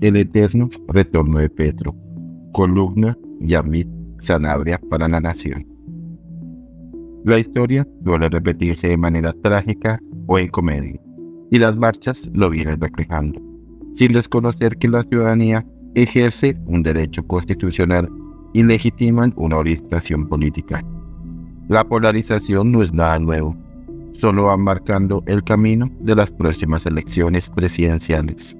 El eterno retorno de Petro, columna Yamit Sanabria para la nación. La historia suele repetirse de manera trágica o en comedia, y las marchas lo vienen reflejando, sin desconocer que la ciudadanía ejerce un derecho constitucional y legitiman una orientación política. La polarización no es nada nuevo, solo va marcando el camino de las próximas elecciones presidenciales.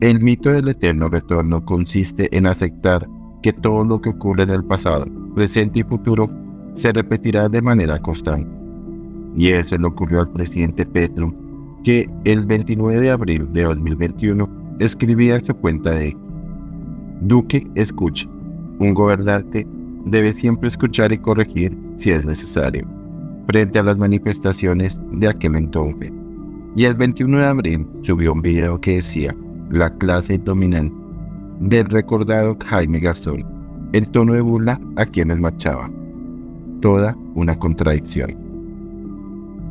El mito del eterno retorno consiste en aceptar que todo lo que ocurre en el pasado, presente y futuro se repetirá de manera constante. Y eso le ocurrió al presidente Petro, que el 29 de abril de 2021 escribía en su cuenta de Duque escucha, un gobernante debe siempre escuchar y corregir si es necesario, frente a las manifestaciones de aquel entonces. Y el 21 de abril subió un video que decía, la clase dominante del recordado Jaime Garzón, el tono de burla a quienes marchaban. Toda una contradicción.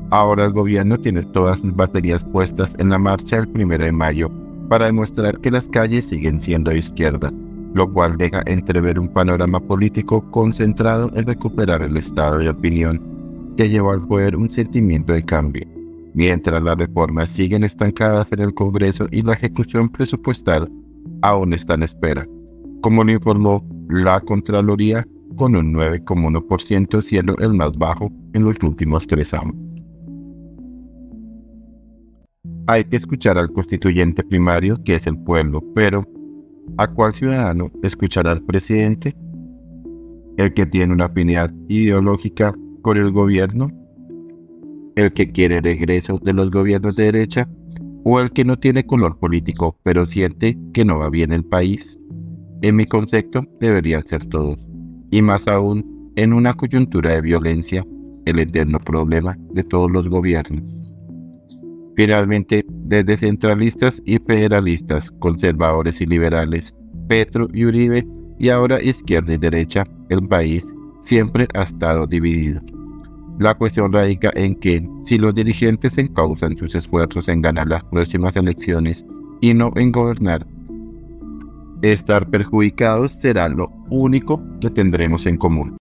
Ahora el gobierno tiene todas sus baterías puestas en la marcha del 1 de mayo para demostrar que las calles siguen siendo de izquierda, lo cual deja entrever un panorama político concentrado en recuperar el estado de opinión que llevó al poder un sentimiento de cambio mientras las reformas siguen estancadas en el Congreso y la ejecución presupuestal aún está en espera, como lo informó la Contraloría con un 9,1% siendo el más bajo en los últimos tres años. Hay que escuchar al constituyente primario, que es el pueblo, pero ¿a cuál ciudadano escuchará al presidente? ¿El que tiene una afinidad ideológica con el gobierno el que quiere regreso de los gobiernos de derecha o el que no tiene color político pero siente que no va bien el país. En mi concepto deberían ser todos, y más aún en una coyuntura de violencia, el eterno problema de todos los gobiernos. Finalmente, desde centralistas y federalistas, conservadores y liberales, Petro y Uribe, y ahora izquierda y derecha, el país siempre ha estado dividido. La cuestión radica en que si los dirigentes encausan sus esfuerzos en ganar las próximas elecciones y no en gobernar, estar perjudicados será lo único que tendremos en común.